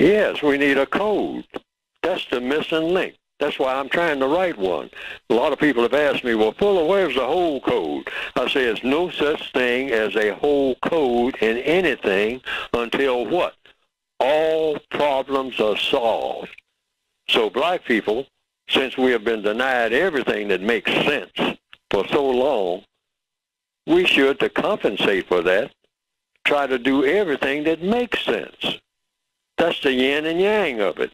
Yes, we need a code. That's the missing link. That's why I'm trying to write one. A lot of people have asked me, well, Fuller, where's the whole code? I say there's no such thing as a whole code in anything until what? All problems are solved. So black people, since we have been denied everything that makes sense for so long, we should, to compensate for that, try to do everything that makes sense. That's the yin and yang of it.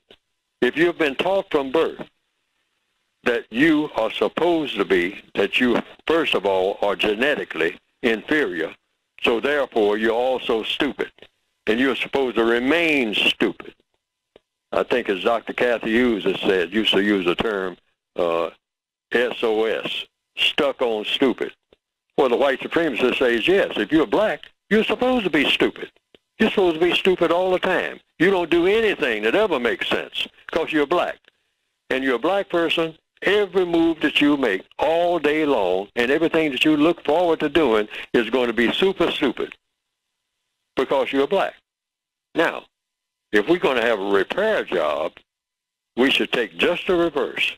If you've been taught from birth that you are supposed to be, that you, first of all, are genetically inferior, so therefore you're also stupid, and you're supposed to remain stupid. I think as Dr. Cathy Hughes has said, used to use the term uh, SOS, stuck on stupid. Well, the white supremacist says, yes, if you're black, you're supposed to be stupid. You're supposed to be stupid all the time. You don't do anything that ever makes sense because you're black. And you're a black person, every move that you make all day long and everything that you look forward to doing is going to be super stupid because you're black. Now, if we're going to have a repair job, we should take just the reverse.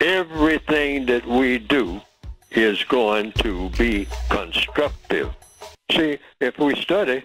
Everything that we do is going to be constructive. See, if we study,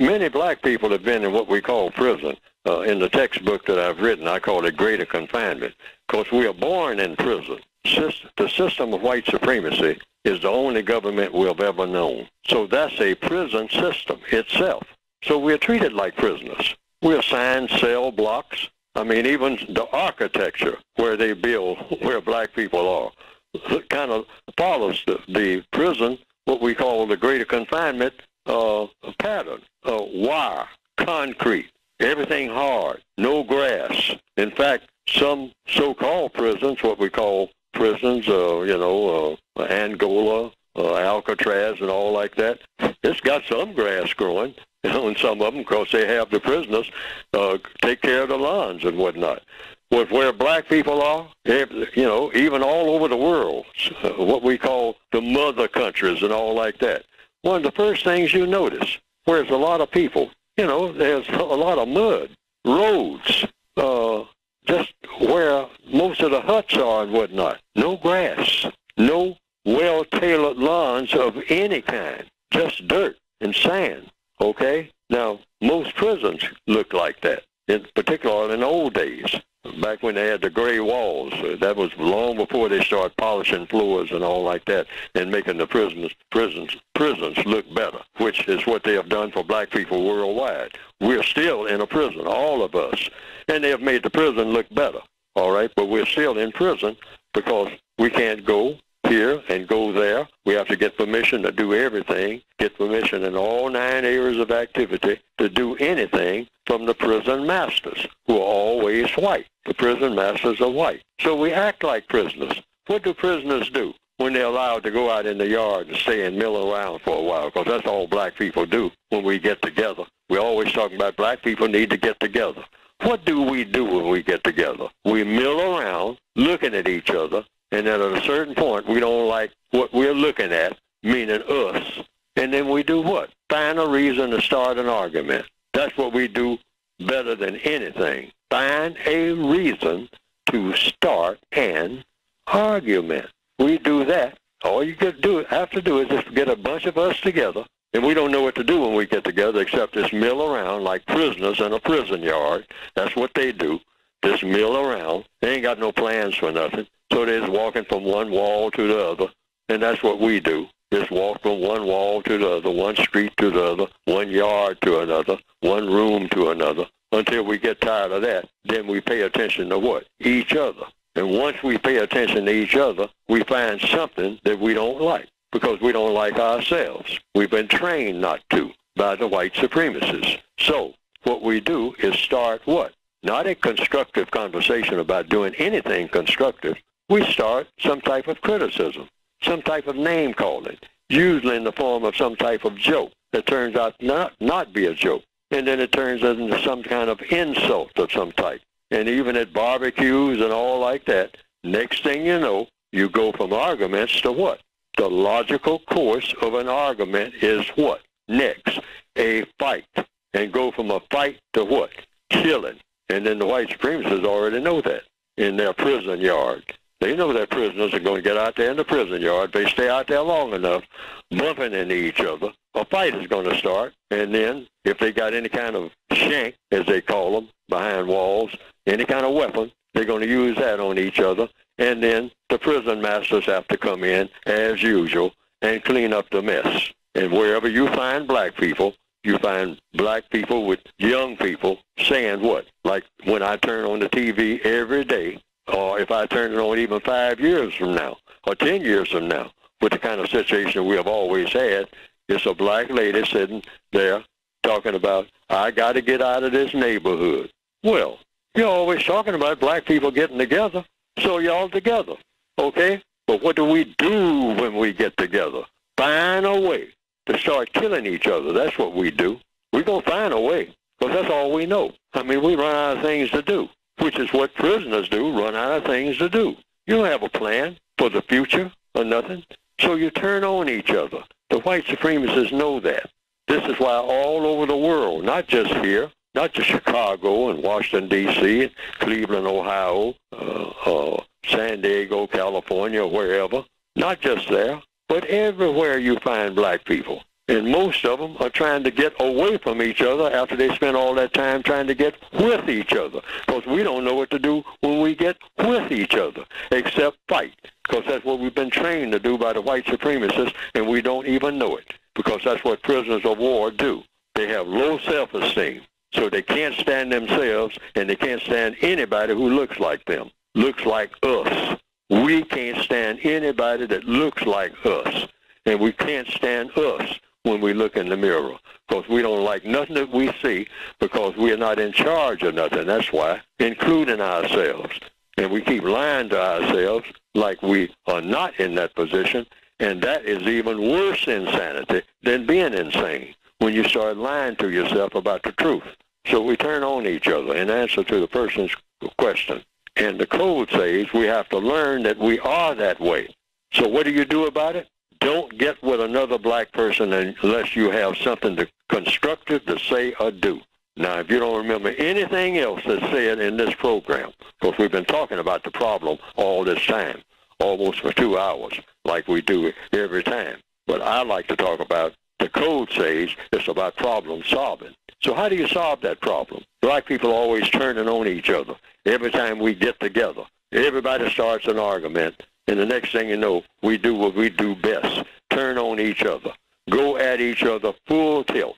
many black people have been in what we call prison. Uh, in the textbook that I've written, I call it greater confinement, because we are born in prison. the system of white supremacy is the only government we've ever known. So that's a prison system itself. So we're treated like prisoners. We're assigned cell blocks. I mean, even the architecture where they build, where black people are, kind of follows the, the prison what we call the greater confinement uh, pattern. Uh, wire, concrete, everything hard, no grass. In fact, some so-called prisons, what we call prisons, uh, you know, uh, Angola, uh, Alcatraz, and all like that, it's got some grass growing on some of them because they have the prisoners uh, take care of the lawns and whatnot with where black people are, you know, even all over the world, what we call the mother countries and all like that. One of the first things you notice, where there's a lot of people, you know, there's a lot of mud, roads, uh, just where most of the huts are and whatnot. No grass, no well-tailored lawns of any kind, just dirt and sand, okay? Now, most prisons look like that, in particular in the old days back when they had the gray walls. Uh, that was long before they started polishing floors and all like that and making the prisons prisons prisons look better, which is what they have done for black people worldwide. We're still in a prison, all of us, and they have made the prison look better. All right, but we're still in prison because we can't go here and go there. We have to get permission to do everything, get permission in all nine areas of activity to do anything from the prison masters, who are always white. The prison masters are white. So we act like prisoners. What do prisoners do when they're allowed to go out in the yard and stay and mill around for a while? Because that's all black people do when we get together. We're always talking about black people need to get together. What do we do when we get together? We mill around looking at each other and at a certain point we don't like what we're looking at, meaning us, and then we do what? Find a reason to start an argument. That's what we do better than anything. Find a reason to start an argument. We do that. All you to do, have to do is just get a bunch of us together, and we don't know what to do when we get together except just mill around like prisoners in a prison yard. That's what they do. Just mill around. They ain't got no plans for nothing. So it is walking from one wall to the other, and that's what we do. Just walk from one wall to the other, one street to the other, one yard to another, one room to another, until we get tired of that. Then we pay attention to what? Each other. And once we pay attention to each other, we find something that we don't like because we don't like ourselves. We've been trained not to by the white supremacists. So what we do is start what? Not a constructive conversation about doing anything constructive, we start some type of criticism, some type of name calling, usually in the form of some type of joke that turns out not not be a joke. And then it turns into some kind of insult of some type. And even at barbecues and all like that, next thing you know, you go from arguments to what? The logical course of an argument is what? Next, a fight. And go from a fight to what? Killing. And then the white supremacists already know that in their prison yard. They know their prisoners are going to get out there in the prison yard. They stay out there long enough, bumping into each other. A fight is going to start. And then if they got any kind of shank, as they call them, behind walls, any kind of weapon, they're going to use that on each other. And then the prison masters have to come in, as usual, and clean up the mess. And wherever you find black people, you find black people with young people saying what? Like when I turn on the TV every day, or if I turn it on even five years from now, or ten years from now, with the kind of situation we have always had, it's a black lady sitting there talking about, I got to get out of this neighborhood. Well, you're always talking about black people getting together, so y'all together, okay? But what do we do when we get together? Find a way to start killing each other. That's what we do. We're going to find a way because that's all we know. I mean, we run out of things to do, which is what prisoners do, run out of things to do. You don't have a plan for the future or nothing, so you turn on each other. The white supremacists know that. This is why all over the world, not just here, not just Chicago and Washington, D.C., and Cleveland, Ohio, uh, uh, San Diego, California, wherever, not just there, but everywhere you find black people. And most of them are trying to get away from each other after they spend all that time trying to get with each other. Because we don't know what to do when we get with each other, except fight. Because that's what we've been trained to do by the white supremacists, and we don't even know it. Because that's what prisoners of war do. They have low self-esteem, so they can't stand themselves, and they can't stand anybody who looks like them, looks like us. We can't stand anybody that looks like us. And we can't stand us when we look in the mirror because we don't like nothing that we see because we are not in charge of nothing. That's why, including ourselves. And we keep lying to ourselves like we are not in that position. And that is even worse insanity than being insane when you start lying to yourself about the truth. So we turn on each other in answer to the person's question. And the code says we have to learn that we are that way. So what do you do about it? Don't get with another black person unless you have something to, constructive to say or do. Now, if you don't remember anything else that's said in this program, because we've been talking about the problem all this time, almost for two hours, like we do every time. But I like to talk about the code says it's about problem solving. So how do you solve that problem? Black people are always turning on each other every time we get together. Everybody starts an argument, and the next thing you know, we do what we do best, turn on each other, go at each other full tilt.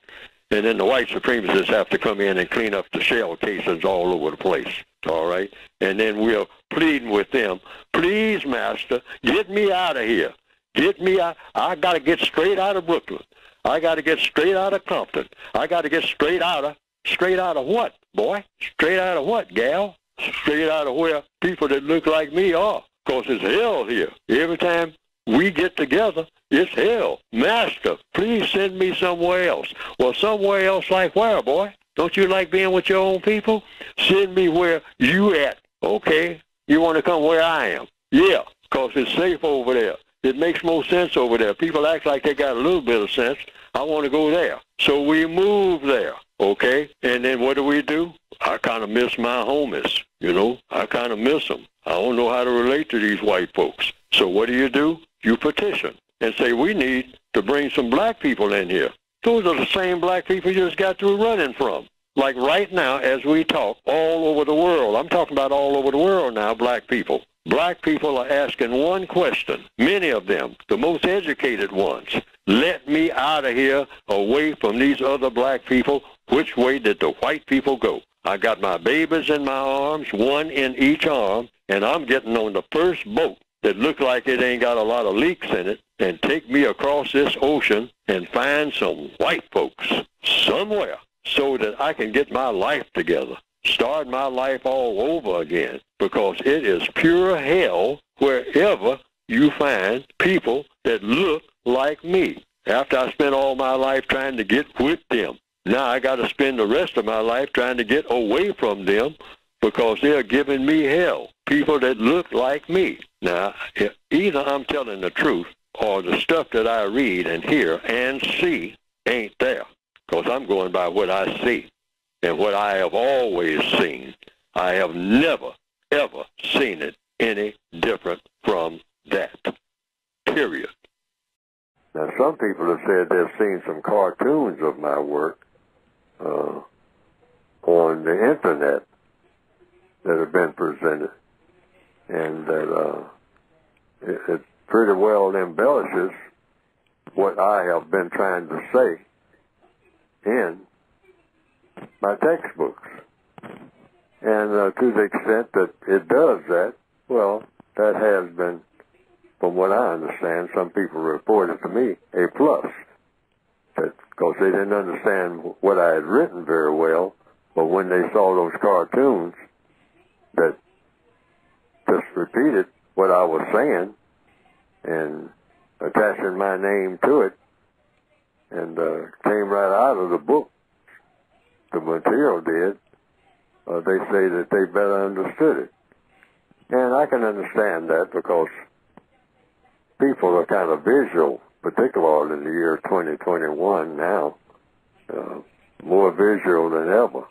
And then the white supremacists have to come in and clean up the shell casings all over the place. All right? And then we're pleading with them, please, master, get me out of here. Get me out. I got to get straight out of Brooklyn. I got to get straight out of Compton. I got to get straight out of, straight out of what, boy? Straight out of what, gal? straight out of where people that look like me are. Because it's hell here. Every time we get together, it's hell. Master, please send me somewhere else. Well, somewhere else like where, boy? Don't you like being with your own people? Send me where you at. Okay, you want to come where I am? Yeah, because it's safe over there. It makes more sense over there. People act like they got a little bit of sense. I want to go there. So we move there, okay? And then what do we do? I kind of miss my homies. You know, kind of miss them. I don't know how to relate to these white folks. So what do you do? You petition and say, we need to bring some black people in here. Those are the same black people you just got through running from. Like right now, as we talk, all over the world, I'm talking about all over the world now, black people. Black people are asking one question, many of them, the most educated ones. Let me out of here, away from these other black people. Which way did the white people go? I got my babies in my arms, one in each arm, and I'm getting on the first boat that look like it ain't got a lot of leaks in it and take me across this ocean and find some white folks somewhere so that I can get my life together, start my life all over again because it is pure hell wherever you find people that look like me. After I spent all my life trying to get with them, now I got to spend the rest of my life trying to get away from them because they're giving me hell. People that look like me. Now, either I'm telling the truth or the stuff that I read and hear and see ain't there because I'm going by what I see and what I have always seen I have never, ever seen it any different from that. Period. Now, some people have said they've seen some cartoons of my work uh, on the internet that have been presented, and that uh, it, it pretty well embellishes what I have been trying to say in my textbooks. And uh, to the extent that it does that, well, that has been, from what I understand, some people reported to me, a plus. Because they didn't understand what I had written very well, but when they saw those cartoons that just repeated what I was saying and attaching my name to it, and uh, came right out of the book, the material did, uh, they say that they better understood it. And I can understand that because people are kind of visual, particularly in the year 2021 now, uh, more visual than ever.